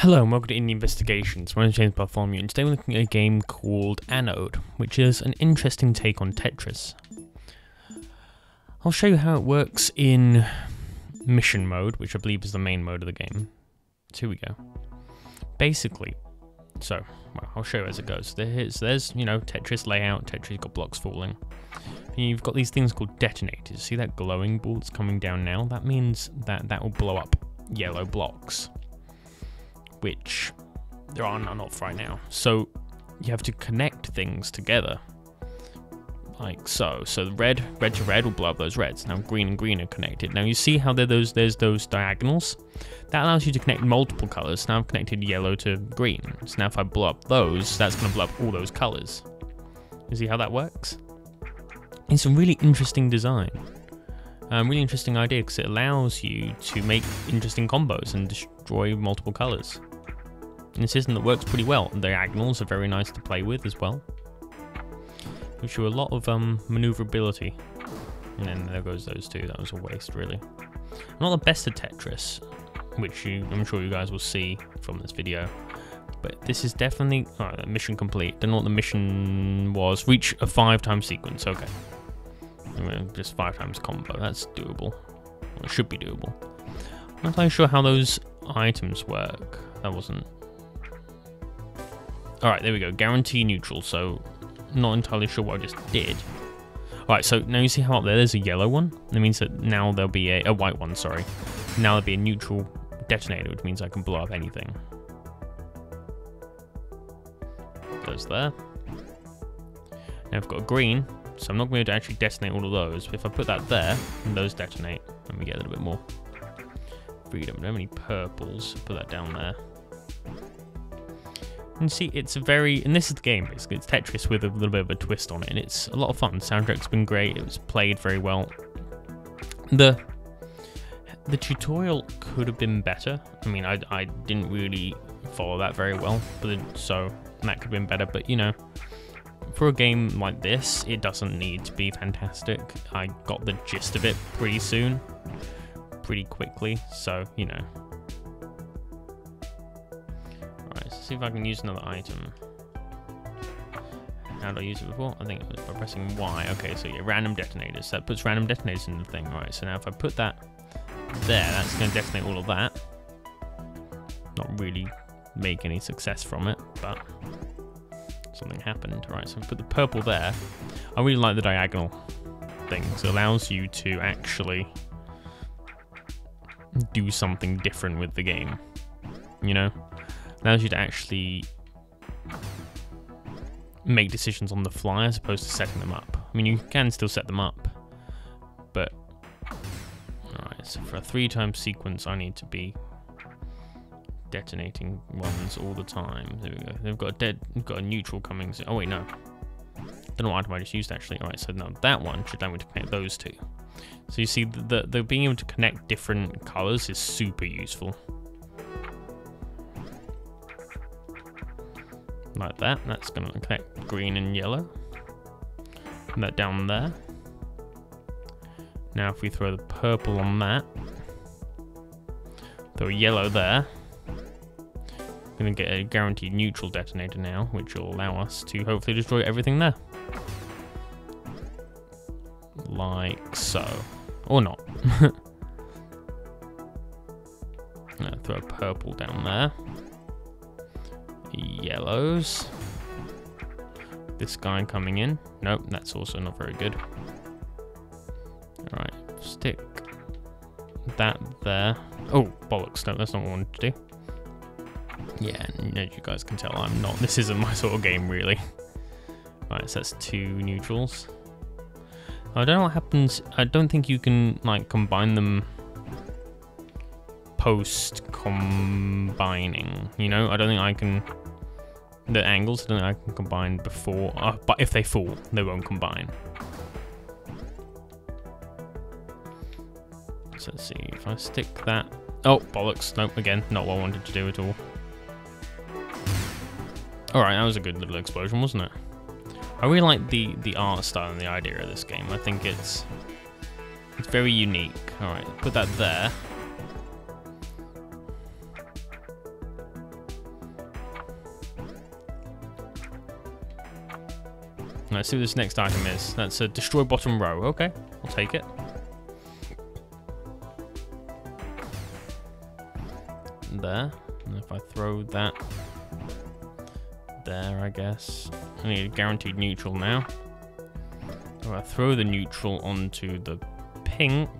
Hello and welcome to Indie Investigations. My name is James Bartholomeou and today we're looking at a game called Anode, which is an interesting take on Tetris. I'll show you how it works in mission mode, which I believe is the main mode of the game. So here we go. Basically, so well, I'll show you as it goes. There's, there's you know Tetris layout. Tetris got blocks falling. And you've got these things called detonators. See that glowing ball that's coming down now? That means that that will blow up yellow blocks, which there are none of right now. So you have to connect things together like so. So red, red to red will blow up those reds. Now green and green are connected. Now you see how those there's those diagonals? That allows you to connect multiple colors. Now I've connected yellow to green. So now if I blow up those, that's going to blow up all those colors. You see how that works? It's a really interesting design. Um, really interesting idea because it allows you to make interesting combos and destroy multiple colors. And a system that works pretty well. The diagonals are very nice to play with as well gives you a lot of um, maneuverability. And then there goes those two. That was a waste, really. Not the best at Tetris, which you, I'm sure you guys will see from this video. But this is definitely... Alright, mission complete. Don't know what the mission was. Reach a five times sequence. Okay. Just five times combo. That's doable. Well, it should be doable. I'm not entirely sure how those items work. That wasn't... Alright, there we go. Guarantee neutral. So not entirely sure what I just did. Alright, so now you see how up there there's a yellow one? That means that now there'll be a, a white one, sorry. Now there'll be a neutral detonator, which means I can blow up anything. Goes there. Now I've got a green, so I'm not going to actually detonate all of those. But if I put that there, and those detonate, then we get a little bit more freedom. Don't have any purples. Put that down there. And see, it's very, and this is the game basically, it's Tetris with a little bit of a twist on it, and it's a lot of fun. The soundtrack's been great, it was played very well. The the tutorial could have been better. I mean, I, I didn't really follow that very well, but so that could have been better. But you know, for a game like this, it doesn't need to be fantastic. I got the gist of it pretty soon, pretty quickly. So you know, see if I can use another item. How did I use it before? I think it was by pressing Y. Okay, so yeah, random detonators. So that puts random detonators in the thing. Right, so now if I put that there, that's going to detonate all of that. Not really make any success from it, but something happened. Right, so I put the purple there. I really like the diagonal things. It allows you to actually do something different with the game. You know? Allows you to actually make decisions on the fly as opposed to setting them up. I mean, you can still set them up, but alright. So for a three-time sequence, I need to be detonating ones all the time. There we go. They've got a dead. They've got a neutral coming. So, oh wait, no. Don't know what item I just used actually. Alright, so now that one should allow me to connect those two. So you see, the, the, the being able to connect different colors is super useful. Like that. That's going to connect green and yellow. And that down there. Now if we throw the purple on that, throw yellow there, we're going to get a guaranteed neutral detonator now, which will allow us to hopefully destroy everything there. Like so. Or not. throw a purple down there yellows. This guy coming in. Nope, that's also not very good. Alright, stick that there. Oh, bollocks, no, that's not what I wanted to do. Yeah, as you guys can tell, I'm not, this isn't my sort of game, really. Alright, so that's two neutrals. I don't know what happens, I don't think you can, like, combine them post combining, you know? I don't think I can the angles, don't I can combine before, uh, but if they fall, they won't combine. So let's see, if I stick that... Oh, bollocks. Nope, again, not what I wanted to do at all. Alright, that was a good little explosion, wasn't it? I really like the, the art style and the idea of this game. I think it's it's very unique. Alright, put that there. Let's see what this next item is. That's a destroy bottom row. Okay, I'll take it. There. And if I throw that there, I guess. I need a guaranteed neutral now. If I throw the neutral onto the pink,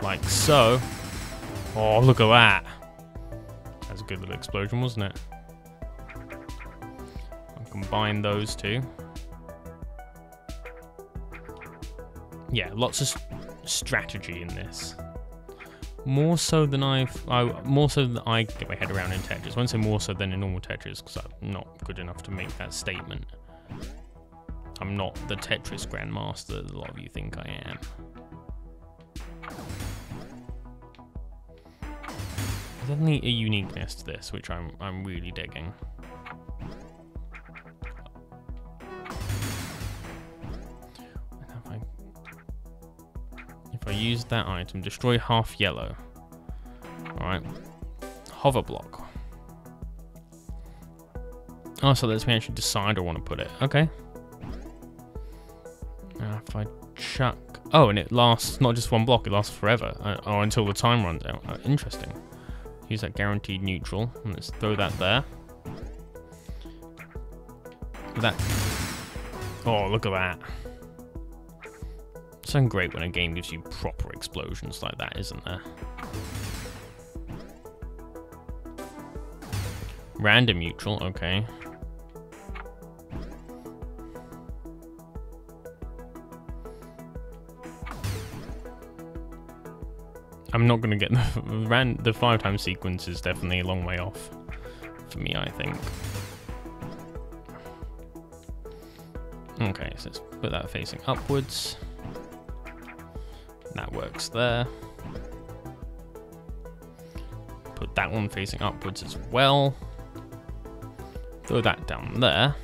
like so. Oh, look at that. That's a good little explosion, wasn't it? I'll combine those two. Yeah, lots of strategy in this. More so than I've, I, more so than I get my head around in Tetris. I won't say more so than in normal Tetris because I'm not good enough to make that statement. I'm not the Tetris Grandmaster that a lot of you think I am. There's definitely a uniqueness to this, which I'm I'm really digging. Use that item, destroy half yellow. Alright. Hover block. Oh, so lets me actually decide I want to put it. Okay. Now if I chuck... Oh, and it lasts not just one block, it lasts forever. Uh, or until the time runs out. Uh, interesting. Use that guaranteed neutral. Let's throw that there. That. Oh, look at that. It's so great when a game gives you proper explosions like that, isn't there? Random neutral, okay. I'm not going to get the ran the five time sequence is definitely a long way off for me, I think. Okay, so let's put that facing upwards. That works there. Put that one facing upwards as well. Throw that down there.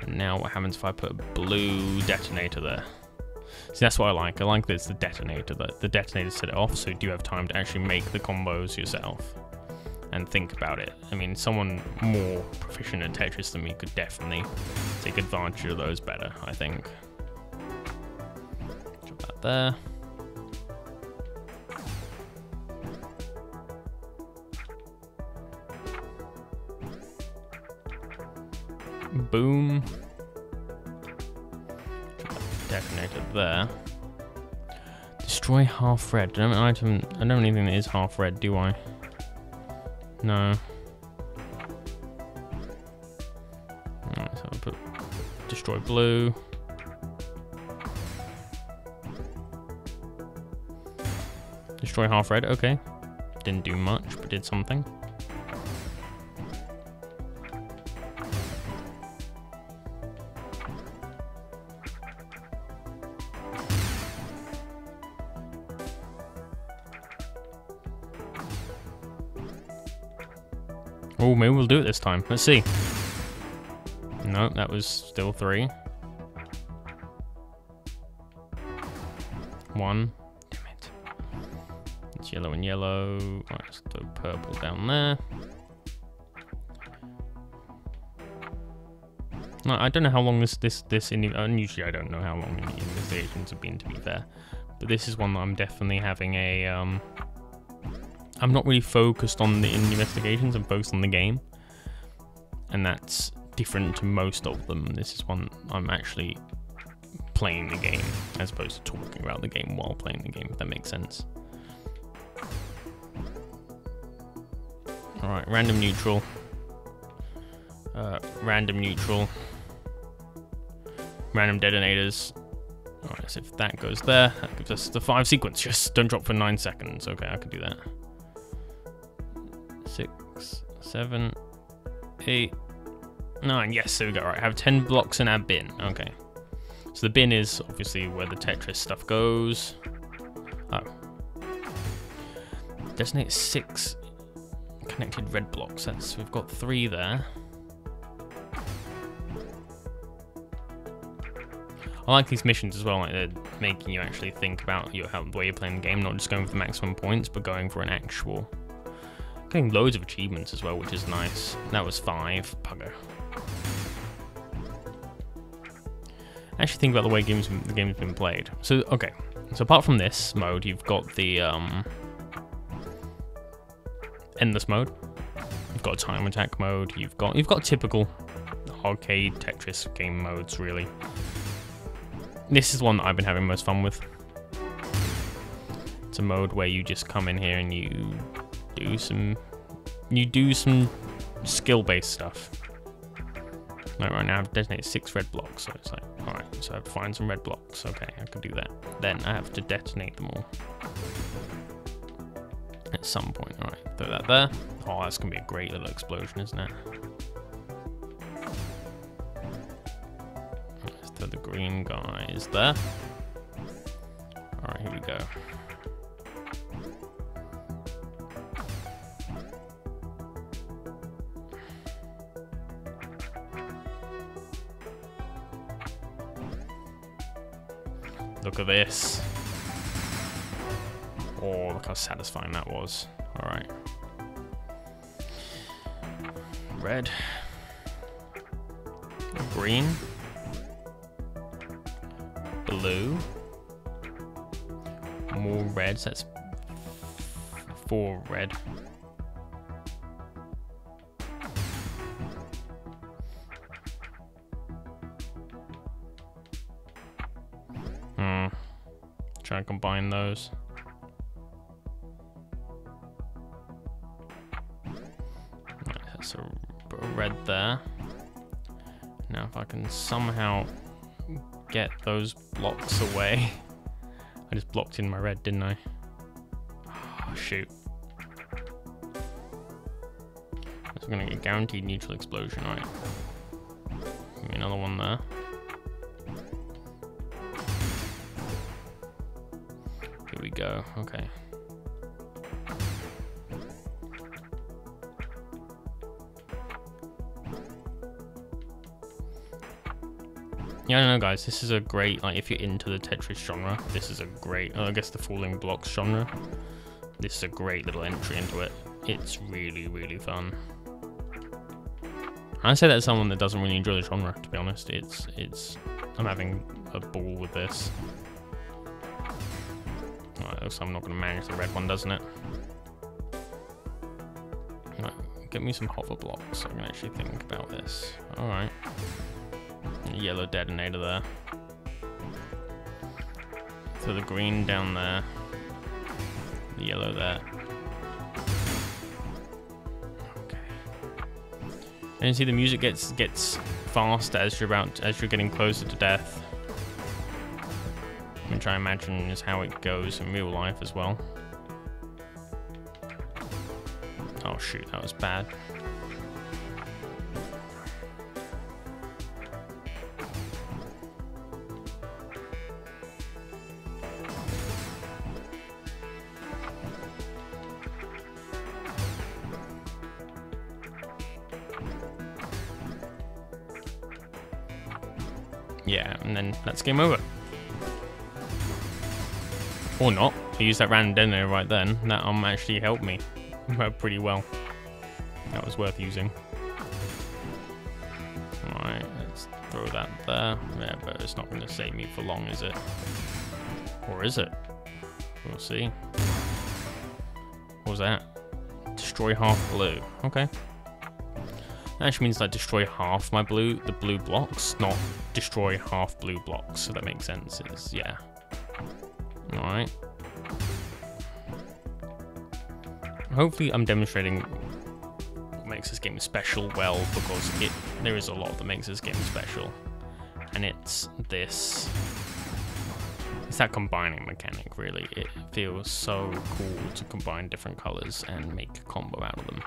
And now what happens if I put a blue detonator there? See, that's what I like. I like that it's the detonator. That the detonator set it off, so you do have time to actually make the combos yourself and think about it. I mean, someone more proficient in Tetris than me could definitely take advantage of those better, I think. That there. Boom detonator there. Destroy half red. I don't, item, I don't think it is half red, do I? No. So we put destroy blue. Destroy half red, okay. Didn't do much, but did something. Oh, maybe we'll do it this time. Let's see. No, that was still three. One. Yellow and yellow. Right, let's throw purple down there. I don't know how long this this this in and usually I don't know how long investigations have been to be fair, but this is one that I'm definitely having a um I'm not really focused on the investigations, I'm focused on the game. And that's different to most of them. This is one I'm actually playing the game as opposed to talking about the game while playing the game, if that makes sense. Alright, random neutral. Uh, random neutral. Random detonators. Alright, so if that goes there, that gives us the five sequence. Just don't drop for nine seconds. Okay, I can do that six, seven, eight, nine. Yes, there we go. Right, have 10 blocks in our bin. Okay. So the bin is obviously where the Tetris stuff goes. Oh. Designate six connected red blocks. That's we've got three there. I like these missions as well, like they're making you actually think about your how, the way you're playing the game, not just going for the maximum points, but going for an actual Getting loads of achievements as well, which is nice. That was five. Pugger. actually think about the way games the game's been played. So okay, so apart from this mode, you've got the um, endless mode. You've got time attack mode. You've got you've got typical arcade Tetris game modes really. This is one that I've been having most fun with. It's a mode where you just come in here and you do some you do some skill-based stuff. Like right now I've designated six red blocks, so it's like, alright, so I have to find some red blocks. Okay, I can do that. Then I have to detonate them all. At some point, alright, throw that there. Oh, that's gonna be a great little explosion, isn't it? Let's throw the green guys there. Alright, here we go. Look at this. Oh, look how satisfying that was. Alright. Red. Green. Blue. More reds, that's four red. Hmm. Try and combine those. Red there. Now if I can somehow get those blocks away. I just blocked in my red, didn't I? Oh, shoot. We're gonna get guaranteed neutral explosion, right? Give me another one there. Here we go. Okay. Yeah, I don't know, guys. This is a great, like, if you're into the Tetris genre, this is a great, uh, I guess the Falling Blocks genre. This is a great little entry into it. It's really, really fun. I say that as someone that doesn't really enjoy the genre, to be honest. It's, it's, I'm having a ball with this looks like I'm not going to manage the red one, doesn't it? Right, get me some hover blocks I can actually think about this. Alright. Yellow detonator there. So the green down there. The yellow there. Okay. And you see the music gets gets fast as you're about as you're getting closer to death I'm which I imagine is how it goes in real life as well. Oh shoot, that was bad. Yeah, and then that's game over. Or not. I used that random detonator right then. That um actually helped me pretty well. That was worth using. Alright, let's throw that there. Yeah, but it's not going to save me for long, is it? Or is it? We'll see. What was that? Destroy half blue. Okay. That actually means that destroy half my blue, the blue blocks, not destroy half blue blocks. So that makes sense. Is yeah. Alright. Hopefully I'm demonstrating what makes this game special well, because it there is a lot that makes this game special. And it's this... It's that combining mechanic, really. It feels so cool to combine different colours and make a combo out of them.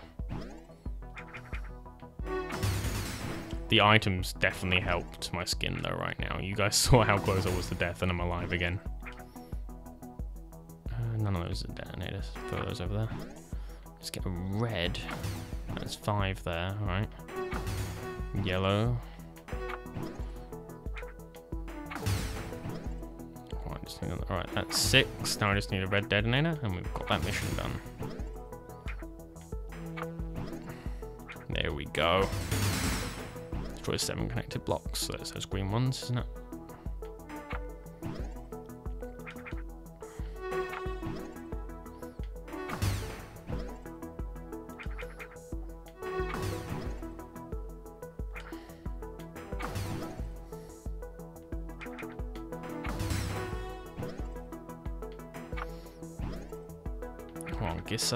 The items definitely helped my skin though right now. You guys saw how close I was to death and I'm alive again. Uh, none of those are detonators. Throw those over there. Let's get a red. That's five there, alright. Yellow. Alright, that's six. Now I just need a red detonator, and we've got that mission done. There we go. Destroy seven connected blocks. So it's those green ones, isn't it? Guess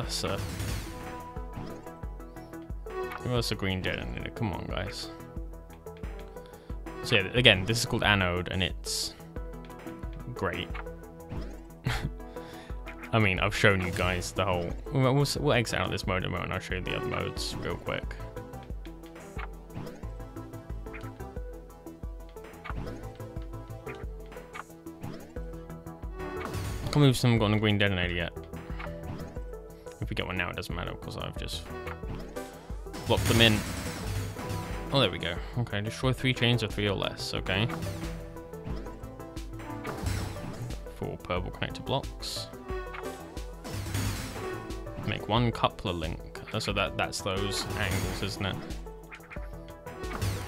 Who else a green dead in there? Come on, guys. So yeah, again, this is called Anode, and it's great. I mean, I've shown you guys the whole... We'll, we'll, we'll exit out of this mode in a moment, I'll show you the other modes real quick. Can't believe someone got a green detonator yet. If we get one now, it doesn't matter, because I've just blocked them in. Oh, there we go. Okay, destroy three chains of three or less, okay. Four purple connector blocks. Make one coupler link. So that that's those angles, isn't it?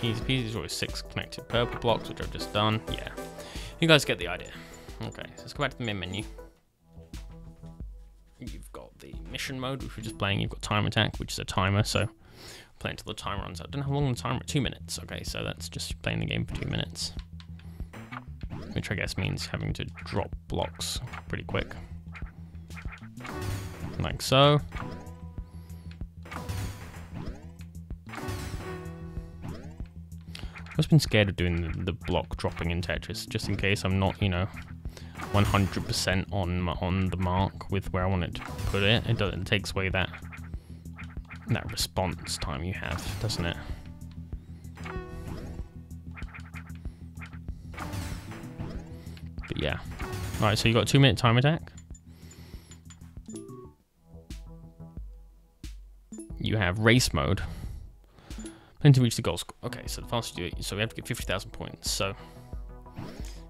Easy peasy, always six connected purple blocks, which I've just done. Yeah. You guys get the idea. Okay, so let's go back to the main menu. You've got the mission mode, which we're just playing. You've got time attack, which is a timer, so play until the timer runs out. I don't know how long the timer, two minutes. Okay, so that's just playing the game for two minutes. Which I guess means having to drop blocks pretty quick. Like so. I've just been scared of doing the, the, block dropping in Tetris, just in case I'm not, you know, 100% on on the mark with where I want it to put it. It, does, it takes away that that response time you have, doesn't it? But yeah. Alright, so you got a two minute time attack. You have race mode. Then to reach the goal score. Okay, so the faster you do it, so we have to get 50,000 points. So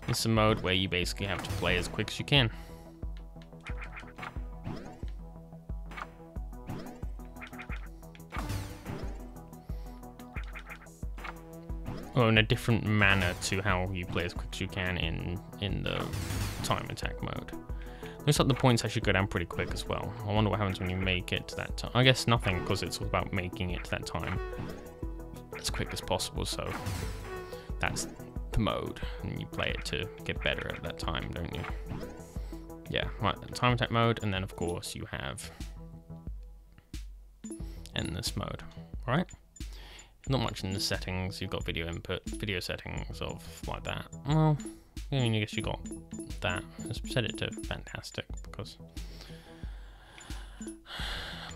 it's a mode where you basically have to play as quick as you can. Or in a different manner to how you play as quick as you can in in the time attack mode. Looks like the points actually go down pretty quick as well. I wonder what happens when you make it to that time. I guess nothing, because it's all about making it to that time as quick as possible, so that's the mode, and you play it to get better at that time, don't you? Yeah, right, time attack mode, and then of course you have endless mode, right? Not much in the settings. You've got video input, video settings of like that. Well, I mean, I guess you got that. Let's set it to fantastic because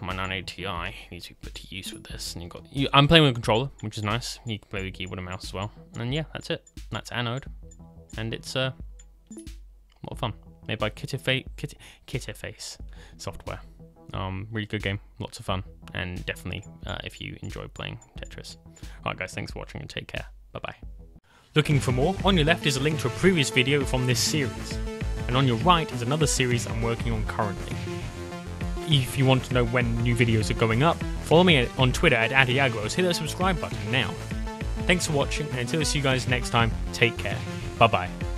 my 980 Ti needs to be put to use with this. And you've got, you, I'm playing with a controller, which is nice. You can play with keyboard and mouse as well. And yeah, that's it. That's Anode, and it's uh, a lot of fun. Made by Kittehface, Kit, Kittehface software. Um, really good game, lots of fun, and definitely uh, if you enjoy playing Tetris. Alright guys, thanks for watching and take care. Bye bye. Looking for more? On your left is a link to a previous video from this series, and on your right is another series I'm working on currently. If you want to know when new videos are going up, follow me on Twitter at Iyagovos, hit that subscribe button now. Thanks for watching, and until I see you guys next time, take care. Bye bye.